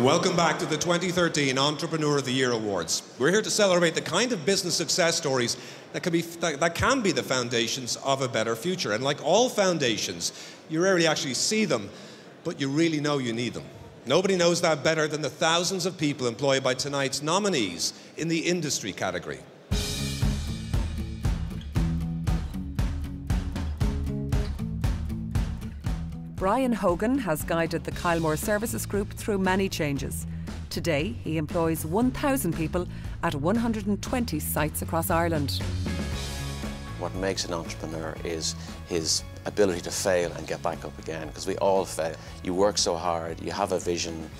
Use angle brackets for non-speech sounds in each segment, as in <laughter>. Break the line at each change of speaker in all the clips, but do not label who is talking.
and welcome back to the 2013 Entrepreneur of the Year Awards. We're here to celebrate the kind of business success stories that can be, that, that can be the foundations of a better future. And like all foundations, you rarely actually see them, but you really know you need them. Nobody knows that better than the thousands of people employed by tonight's nominees in the industry category.
Brian Hogan has guided the Kylemore Services Group through many changes. Today, he employs 1,000 people at 120 sites across Ireland.
What makes an entrepreneur is his ability to fail and get back up again, because we all fail. You work so hard, you have a vision,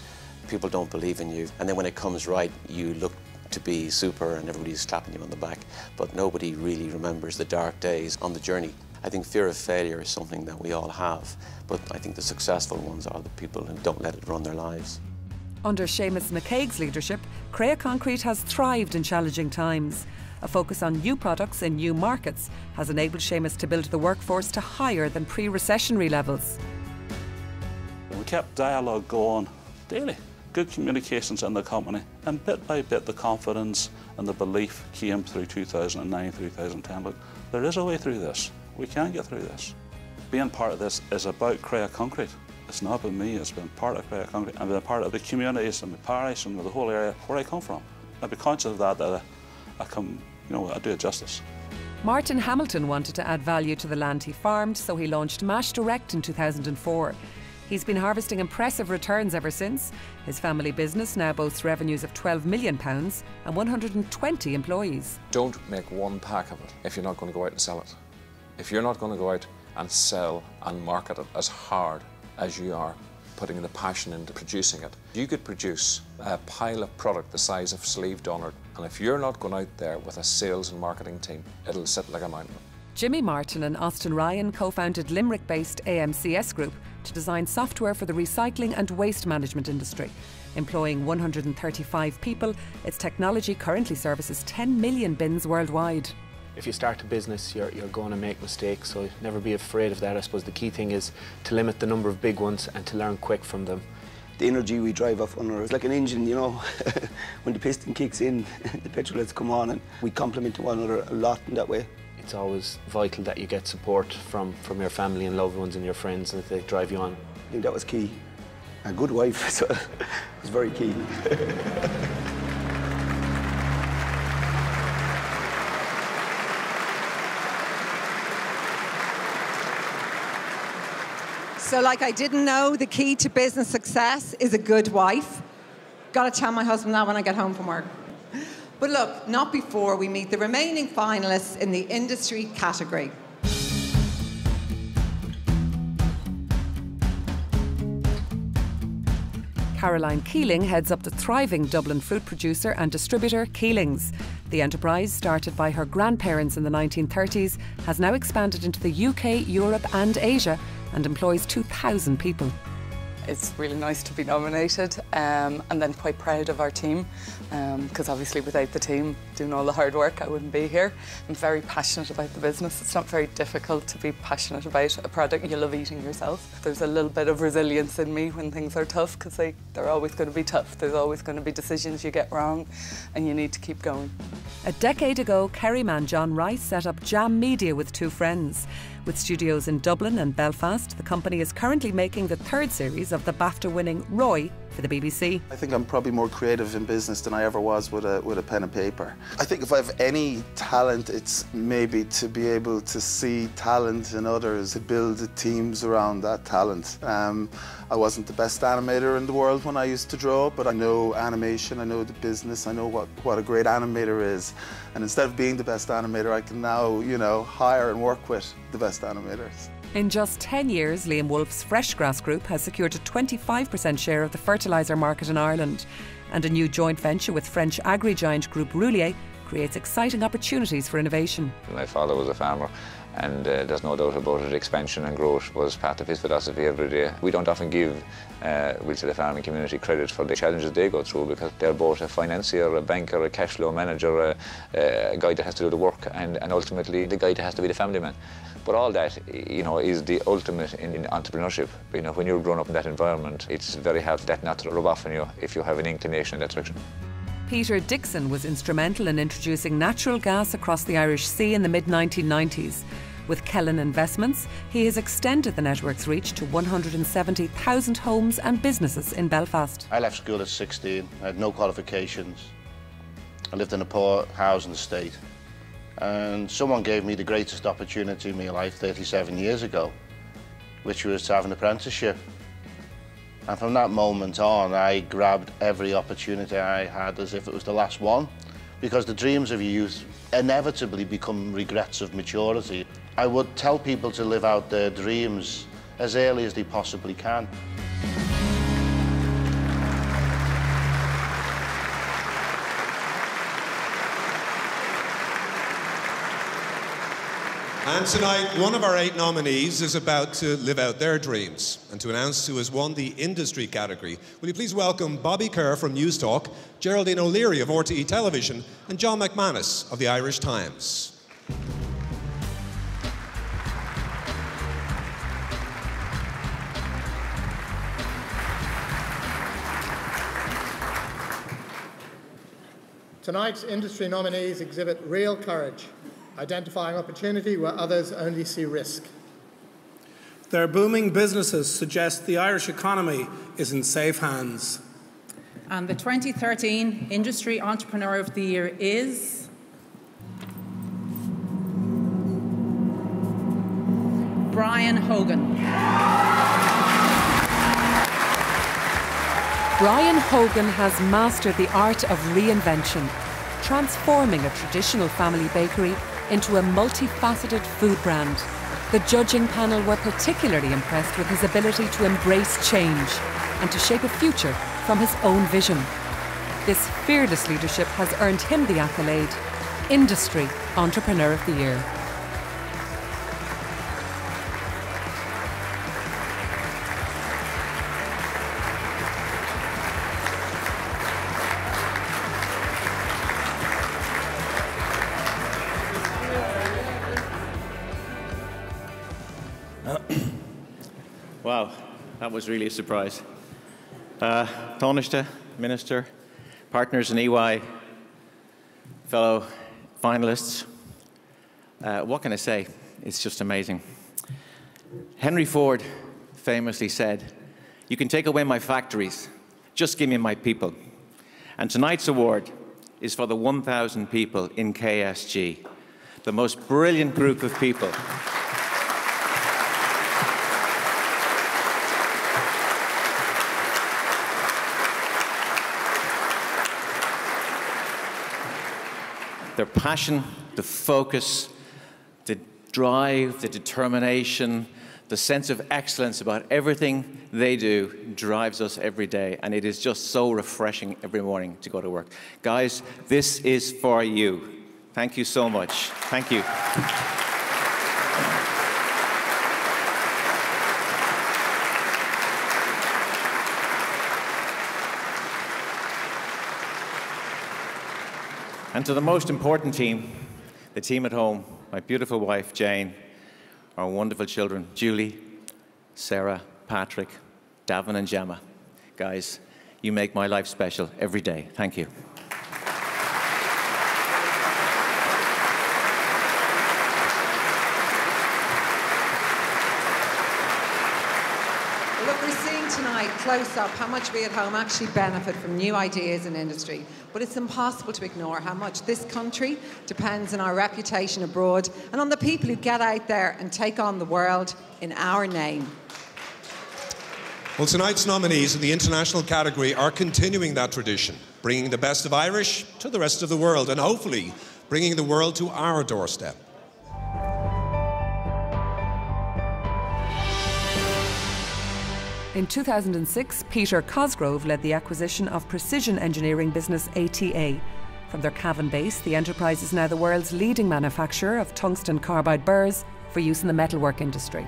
people don't believe in you, and then when it comes right, you look to be super and everybody's clapping you on the back, but nobody really remembers the dark days on the journey. I think fear of failure is something that we all have, but I think the successful ones are the people who don't let it run their lives.
Under Seamus McCaig's leadership, Creagh Concrete has thrived in challenging times. A focus on new products in new markets has enabled Seamus to build the workforce to higher than pre recessionary levels.
We kept dialogue going daily, good communications in the company, and bit by bit the confidence and the belief came through 2009, 2010. Look, there is a way through this. We can get through this. Being part of this is about Creagh Concrete. It's not about me, it's been part of Creagh Concrete and been part of the communities and the parish and the whole area where I come from. I'd be conscious of that, that I, I come, you know, I do it justice.
Martin Hamilton wanted to add value to the land he farmed, so he launched Mash Direct in 2004. He's been harvesting impressive returns ever since. His family business now boasts revenues of £12 million and 120 employees.
Don't make one pack of it if you're not going to go out and sell it if you're not going to go out and sell and market it as hard as you are putting the passion into producing it, you could produce a pile of product the size of Slieve Donard, and if you're not going out there with a sales and marketing team, it'll sit like a mountain.
Jimmy Martin and Austin Ryan co founded Limerick based AMCS Group to design software for the recycling and waste management industry. Employing 135 people, its technology currently services 10 million bins worldwide
if you start a business, you're, you're going to make mistakes, so never be afraid of that. I suppose the key thing is to limit the number of big ones and to learn quick from them.
The energy we drive off under is like an engine, you know. <laughs> when the piston kicks in, <laughs> the petrol has come on, and we complement one another a lot in that way.
It's always vital that you get support from, from your family and loved ones and your friends, and that they drive you on.
I think that was key. A good wife <laughs> was very key.
So, like, I didn't know the key to business success is a good wife. Got to tell my husband that when I get home from work. But look, not before we meet the remaining finalists in the industry category.
Caroline Keeling heads up the thriving Dublin fruit producer and distributor Keelings. The enterprise, started by her grandparents in the 1930s, has now expanded into the UK, Europe, and Asia and employs 2,000 people.
It's really nice to be nominated um, and then quite proud of our team because um, obviously without the team doing all the hard work I wouldn't be here. I'm very passionate about the business. It's not very difficult to be passionate about a product you love eating yourself. There's a little bit of resilience in me when things are tough because they, they're always going to be tough. There's always going to be decisions you get wrong and you need to keep going.
A decade ago, Kerry man John Rice set up Jam Media with two friends. With studios in Dublin and Belfast, the company is currently making the third series of the BAFTA winning Roy for the BBC.
I think I'm probably more creative in business than I ever was with a, with a pen and paper. I think if I have any talent, it's maybe to be able to see talent in others, to build teams around that talent. Um, I wasn't the best animator in the world when I used to draw, but I know animation, I know the business, I know what, what a great animator is. And instead of being the best animator, I can now, you know, hire and work with the best animators.
In just 10 years, Liam Woulfe's Freshgrass Group has secured a 25% share of the fertiliser market in Ireland. And a new joint venture with French agri giant group Roullier creates exciting opportunities for innovation.
My father was a farmer and uh, there's no doubt about it, expansion and growth was part of his philosophy every day. We don't often give, uh, we'll say, the farming community credit for the challenges they go through because they're both a financier, a banker, a cash flow manager, a, a guy that has to do the work, and, and ultimately the guy that has to be the family man. But all that, you know, is the ultimate in, in, entrepreneurship. You know, when you're grown up in that environment, it's very hard that not to rub off on you if you have an inclination in that direction.
Peter Dixon was instrumental in introducing natural gas across the Irish Sea in the mid 1990s. With Kellen Investments, he has extended the network's reach to 170,000 homes and businesses in Belfast.
I left school at 16, I had no qualifications. I lived in a poor housing estate and someone gave me the greatest opportunity in my life 37 years ago, which was to have an apprenticeship. And from that moment on, I grabbed every opportunity I had as if it was the last one, because the dreams of youth inevitably become regrets of maturity. I would tell people to live out their dreams as early as they possibly can.
And tonight, one of our eight nominees is about to live out their dreams and to announce who has won the industry category. Will you please welcome Bobby Kerr from Newstalk, Geraldine O'Leary of RTE Television, and John McManus of the Irish Times.
Tonight's industry nominees exhibit real courage identifying opportunity where others only see risk.
Their booming businesses suggest the Irish economy is in safe hands.
And the 2013 Industry Entrepreneur of the Year is. Brian Hogan.
Brian Hogan has mastered the art of reinvention, transforming a traditional family bakery into a multifaceted food brand. The judging panel were particularly impressed with his ability to embrace change and to shape a future from his own vision. This fearless leadership has earned him the accolade Industry Entrepreneur of the Year.
Was really a surprise. Uh, Taoiseach, Minister, partners in EY, fellow finalists, uh, what can I say? It's just amazing. Henry Ford famously said, You can take away my factories, just give me my people. And tonight's award is for the 1,000 people in KSG, the most brilliant group of people. Their passion, the focus, the drive, the determination, the sense of excellence about everything they do drives us every day. And it is just so refreshing every morning to go to work. Guys, this is for you. Thank you so much. Thank you. And to the most important team, the team at home, my beautiful wife, Jane, our wonderful children, Julie, Sarah, Patrick, Davin, and Gemma. Guys, you make my life special every day. Thank you.
Close up how much we at home actually benefit from new ideas in industry. But it's impossible to ignore how much this country depends on our reputation abroad and on the people who get out there and take on the world in our name.
Well, tonight's nominees in the international category are continuing that tradition, bringing the best of Irish to the rest of the world and hopefully bringing the world to our doorstep.
In 2006, Peter Cosgrove led the acquisition of precision engineering business ATA. From their Cavan base, the enterprise is now the world's leading manufacturer of tungsten carbide burrs, for use in the metalwork industry.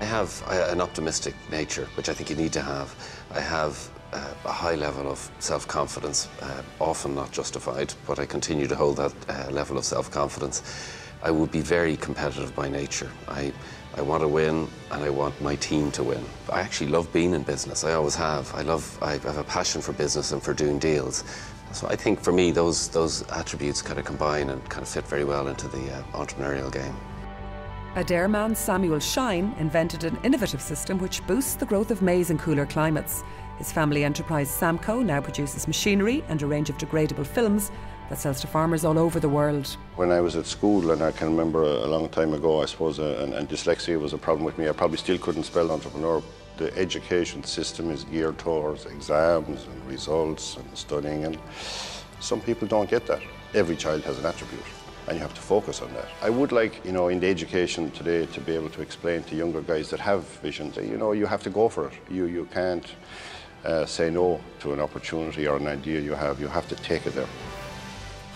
I have an optimistic nature, which I think you need to have. I have uh, a high level of self-confidence, uh, often not justified, but I continue to hold that uh, level of self-confidence. I would be very competitive by nature. I, I want to win and I want my team to win. I actually love being in business. I always have. I love, I have a passion for business and for doing deals. So I think for me, those, those attributes kind of combine and kind of fit very well into the uh, entrepreneurial game.
Adare man Samuel Shine invented an innovative system which boosts the growth of maize in cooler climates. His family enterprise Samco now produces machinery and a range of degradable films that sells to farmers all over the world.
When I was at school, and I can remember a long time ago, I suppose, uh, and, and dyslexia was a problem with me, I probably still couldn't spell entrepreneur. The education system is geared towards exams and results and studying, and some people don't get that. Every child has an attribute and you have to focus on that. I would like, you know, in the education today to be able to explain to younger guys that have visions, you know, you have to go for it. You, you can't uh, say no to an opportunity or an idea you have. You have to take it there.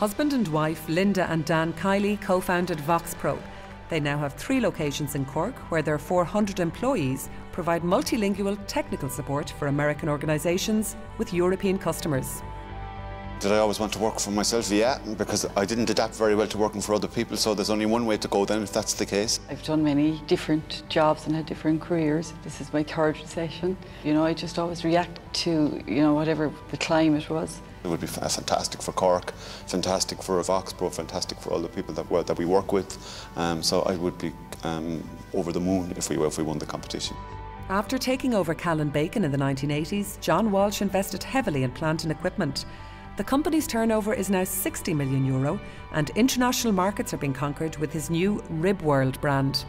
Husband and wife Linda and Dan Kiely co founded VoxPro. They now have three locations in Cork where their 400 employees provide multilingual technical support for American organisations with European customers.
Did I always want to work for myself? Yeah, because I didn't adapt very well to working for other people, so there's only one way to go then if that's the case.
I've done many different jobs and had different careers. This is my third recession. You know, I just always react to, you know, whatever the climate was.
It would be fantastic for Cork, fantastic for VoxPro, fantastic for all the people that, that we work with. Um, so I would be um, over the moon if we, if we won the competition.
After taking over Callan Bacon in the 1980s, John Walsh invested heavily in plant and equipment. The company's turnover is now 60 million euro, and international markets are being conquered with his new RibWorld brand.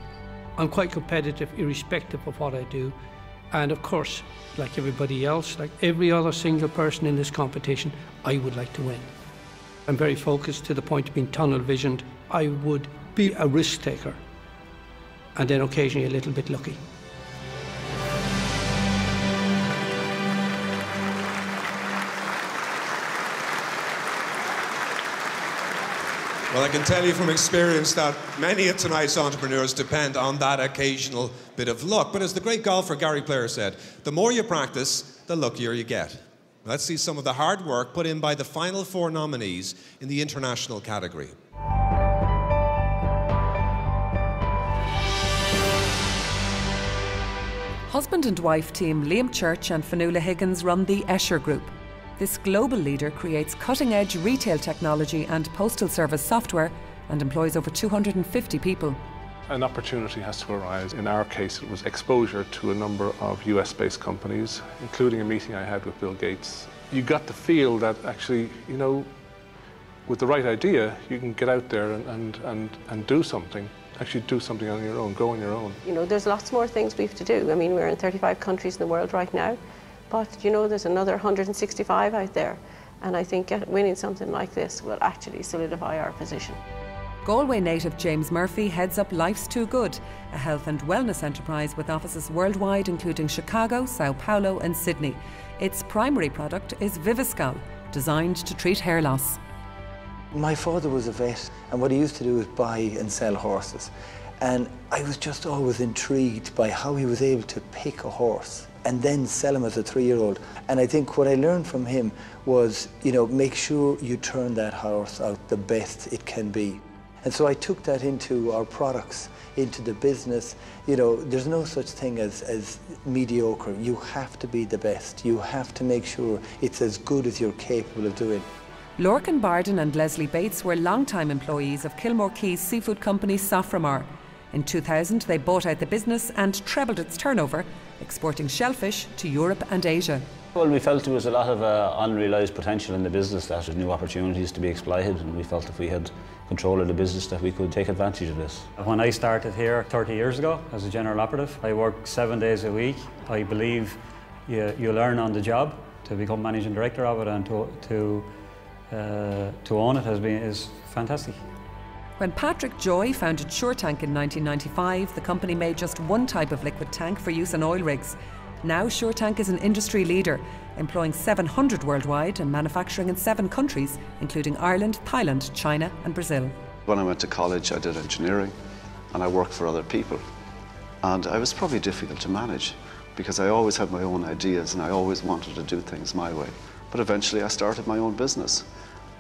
I'm quite competitive, irrespective of what I do. And of course, like everybody else, like every other single person in this competition, I would like to win. I'm very focused to the point of being tunnel visioned. I would be a risk taker and then occasionally a little bit lucky.
Well, I can tell you from experience that many of tonight's entrepreneurs depend on that occasional bit of luck. But as the great golfer Gary Player said, the more you practice, the luckier you get. Let's see some of the hard work put in by the final four nominees in the international category.
Husband and wife team Liam Church and Fionnuala Higgins run the Escher Group, this global leader creates cutting edge retail technology and postal service software and employs over 250 people.
An opportunity has to arise. In our case, it was exposure to a number of US based companies, including a meeting I had with Bill Gates. You got the feel that actually, you know, with the right idea, you can get out there and, and, and, and do something actually do something on your own, go on your own.
You know, there's lots more things we have to do. I mean, we're in 35 countries in the world right now. But you know, there's another 165 out there, and I think winning something like this will actually solidify our position.
Galway native James Murphy heads up Life's Too Good, a health and wellness enterprise with offices worldwide, including Chicago, Sao Paulo, and Sydney. Its primary product is Viviscal, designed to treat hair loss.
My father was a vet, and what he used to do was buy and sell horses. And I was just always intrigued by how he was able to pick a horse and then sell him as a three-year-old. And I think what I learned from him was, you know, make sure you turn that horse out the best it can be. And so I took that into our products, into the business. You know, there's no such thing as, as mediocre. You have to be the best. You have to make sure it's as good as you're capable of doing.
Lorcan Barden and Leslie Bates were long-time employees of Kilmore Quay's seafood company Sofrimar. In 2000, they bought out the business and trebled its turnover, exporting shellfish to Europe and Asia.
Well, we felt there was a lot of uh, unrealised potential in the business, that there new opportunities to be exploited, and we felt if we had control of the business that we could take advantage of this.
When I started here 30 years ago as a general operative, I worked seven days a week. I believe you, you learn on the job to become managing director of it and to, to, uh, to own it has been, is fantastic.
When Patrick Joy founded SureTank in 1995, the company made just one type of liquid tank for use in oil rigs. Now SureTank is an industry leader, employing 700 worldwide and manufacturing in seven countries, including Ireland, Thailand, China and Brazil.
When I went to college, I did engineering.
and I worked for other people. And I was probably difficult to manage because I always had my own ideas and I always wanted to do things my way. But eventually I started my own business.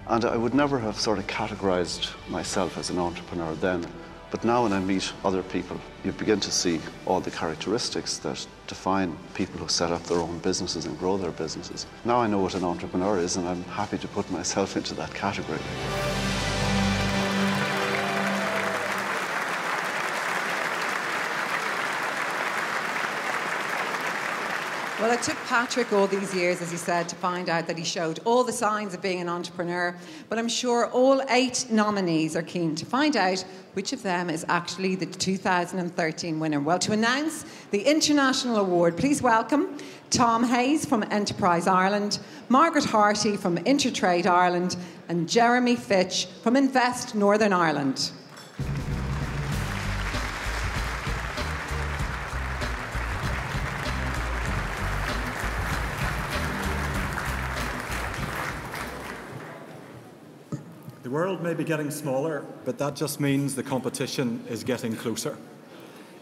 And I would never have sort of categorized myself as an entrepreneur then. But now when I meet other people, you begin to see all the characteristics that define people who set up their own businesses and grow their businesses. Now I know what an entrepreneur is and I'm happy to put myself <laughs> into that category.
Well, it took Patrick all these years, as he said, to find out that he showed all the signs of being an entrepreneur. But I'm sure all eight nominees are keen to find out which of them is actually the 2013 winner. Well, to announce the International Award, please welcome Tom Hayes from Enterprise Ireland, Margaret Harty from Intertrade Ireland, and Jeremy Fitch from Invest Northern Ireland.
World may be getting smaller, but that just means the competition is getting closer.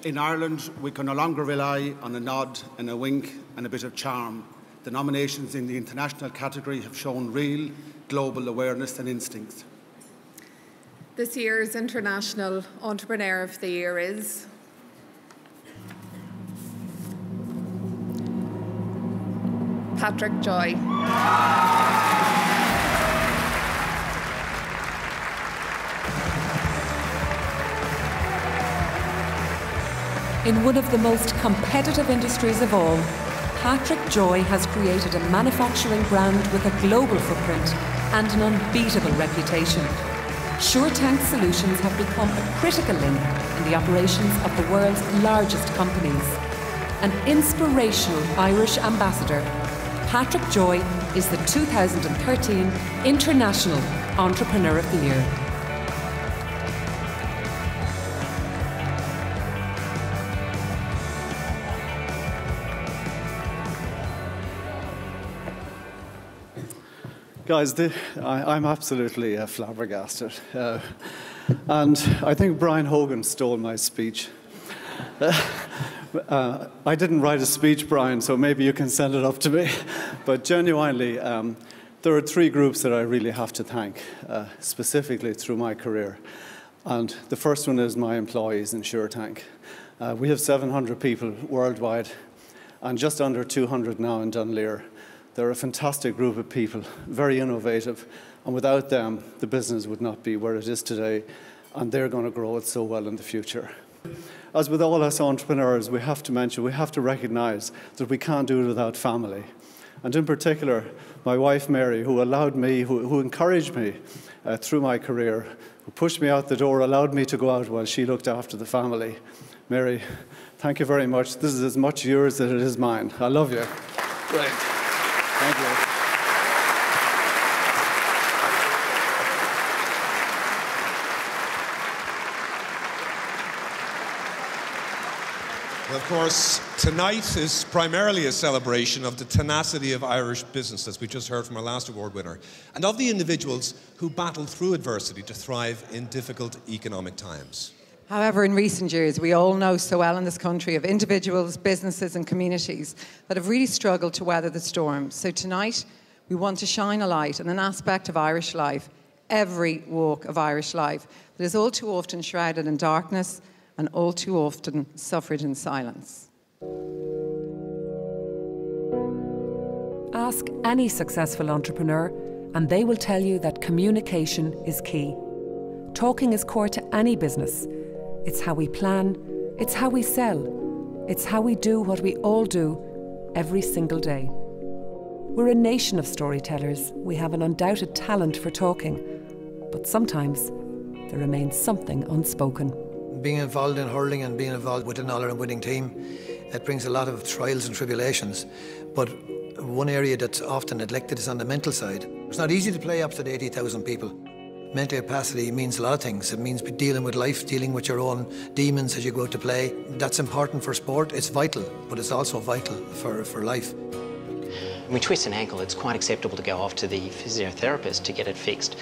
In Ireland, we can no longer rely on a nod and a wink and a bit of charm. The nominations in the international category have shown real global awareness and instincts.
This year's International Entrepreneur of the Year is Patrick Joy.
In one of the most competitive industries of all, Patrick Joy has created a manufacturing brand with a global footprint and an unbeatable reputation. SureTank Solutions have become a critical link in the operations of the world's largest companies. An inspirational Irish ambassador, Patrick Joy is the 2013 International Entrepreneur of the Year.
Guys, the, I, am absolutely uh, flabbergasted. Uh, and I think Brian Hogan stole my speech. Uh, I didn't write a speech, Brian, so maybe you can send it up to me. But genuinely, um, there are three groups that I really have to thank, uh, specifically through my career. And the first one is my employees in SureTank. Uh, we have 700 people worldwide and just under 200 now in Dunleer. They're a fantastic group of people, very innovative, and without them, the business would not be where it is today, and they're going to grow it so well in the future. As with all us entrepreneurs, we have to mention, we have to recognize that we can't do it without family. And in particular, my wife Mary, who allowed me, who, who encouraged me uh, through my career, who pushed me out the door, allowed me to go out while she looked after the family. Mary, thank you very much. This is as much yours as it is mine. I love you. Great. Thank you.
of course, tonight is primarily a celebration of the tenacity of Irish business, as we just heard from our last award winner, and of the individuals who battle through adversity to thrive in difficult economic times.
However, in recent years, we all know so well in this country of individuals, businesses, and communities that have really struggled to weather the storm. So tonight, we want to shine a light on an aspect of Irish life, every walk of Irish life, that is all too often shrouded in darkness and all too often suffered in silence.
Ask any successful entrepreneur, and they will tell you that communication is key. Talking is core to any business. It's how we plan, it's how we sell, it's how we do what we all do every single day. We're a nation of storytellers. We have an undoubted talent for talking, but sometimes there remains something unspoken
being involved in hurling and being involved with an All-Ireland winning team, it brings a lot of trials and tribulations. But one area that's often neglected is on the mental side. It's not easy to play opposite 80,000 people. Mental capacity means a lot of things. It means dealing with life, dealing with your own demons as you go out to play. That's important for sport. It's vital, but it's also vital for, for life.
When we twist an ankle, it's quite acceptable to go off to the physiotherapist to get it fixed.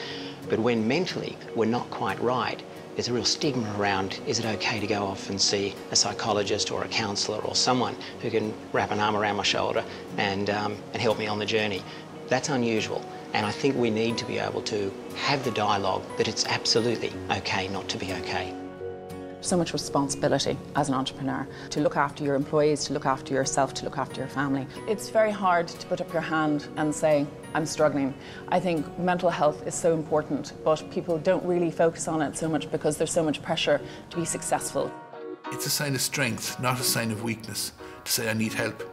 But when mentally we're not quite right, there's a real stigma around is it okay to go off and see a psychologist or a counsellor or someone who can wrap an arm around my shoulder and, um, and help me on the journey. That's unusual. And I think we need to be able to have the dialogue that it's absolutely okay not to be okay
so much responsibility as an entrepreneur to look after your employees, to look after yourself, to look after your family. It's very hard to put up your hand and say, I'm struggling. I think mental health is so important, but people don't really focus on it so much because there's so much pressure to be successful.
It's a sign of strength, not a sign of weakness, to say I need help.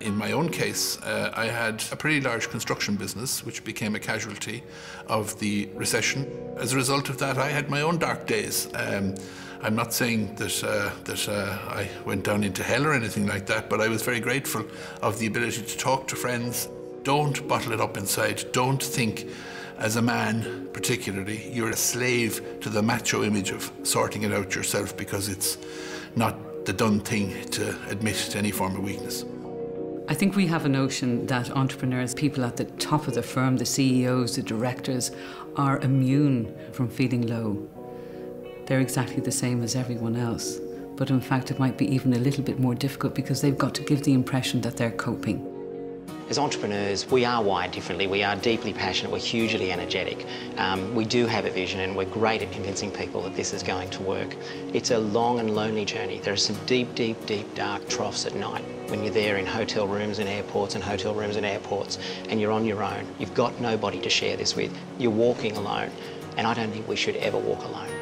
In my own case, uh, I had a pretty large construction business which became a casualty of the recession. As a result of that, I had my own dark days. Um, I'm not saying that, uh, that uh, I went down into hell or anything like that, but I was very grateful of the ability to talk to friends. Don't bottle it up inside. Don't think, as a man particularly, you're a slave to the macho image of sorting it out yourself because it's not the done thing to admit to any form of weakness.
I think we have a notion that entrepreneurs, people at the top of the firm, the CEOs, the directors, are immune from feeling low they're exactly the same as everyone else. But in fact, it might be even a little bit more difficult because they've got to give the impression that they're coping.
As entrepreneurs, we are wired differently. We are deeply passionate. We're hugely energetic. Um, we do have a vision and we're great at convincing people that this is going to work. It's a long and lonely journey. There are some deep, deep, deep, dark troughs at night when you're there in hotel rooms and airports and hotel rooms and airports and you're on your own. You've got nobody to share this with. You're walking alone. And I don't think we should ever walk alone.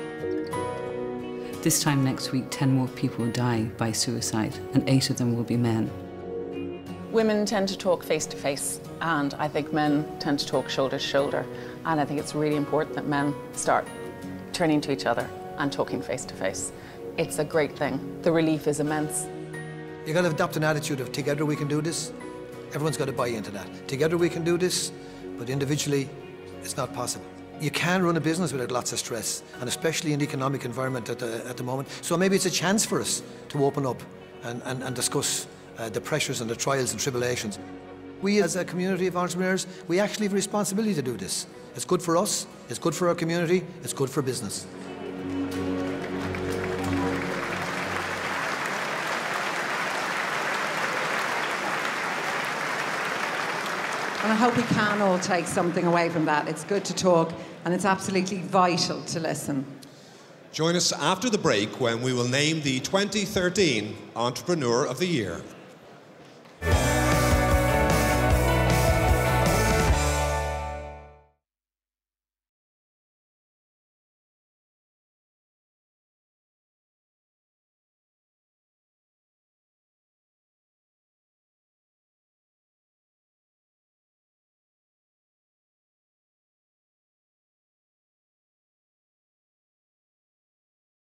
This time next week, 10 more people die by suicide, and eight of them will be men.
Women tend to talk face to face, and I think men tend to talk shoulder to shoulder. And I think it's really important that men start turning to each other and talking face to face. It's a great thing. The relief is immense.
You've got to adopt an attitude of together we can do this. Everyone's got to buy into that. Together we can do this, but individually, it's not possible. You can run a business without lots of stress, and especially in the economic environment at the, at the moment. So maybe it's a chance for us to open up and, and, and discuss uh, the pressures and the trials and tribulations. We as a community of entrepreneurs, we actually have a responsibility to do this. It's good for us, it's good for our community, it's good for business.
And I hope we can all take something away from that. It's good to talk, and it's absolutely vital to listen.
Join us after the break when we will name the 2013 Entrepreneur of the Year.